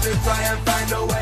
try and find a way.